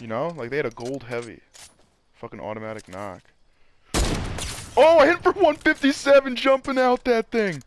You know? Like they had a gold heavy. Fucking automatic knock. Oh, I hit for 157 jumping out that thing.